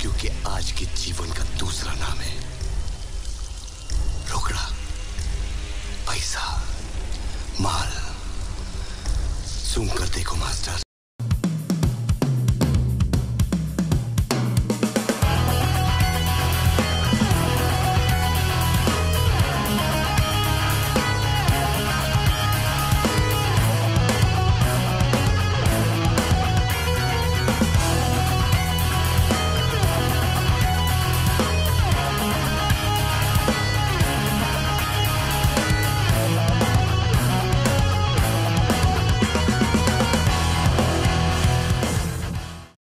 क्योंकि आज के जीवन का दूसरा नाम है रोकड़ा पैसा। माल। सुन कर देखो, मास्टर।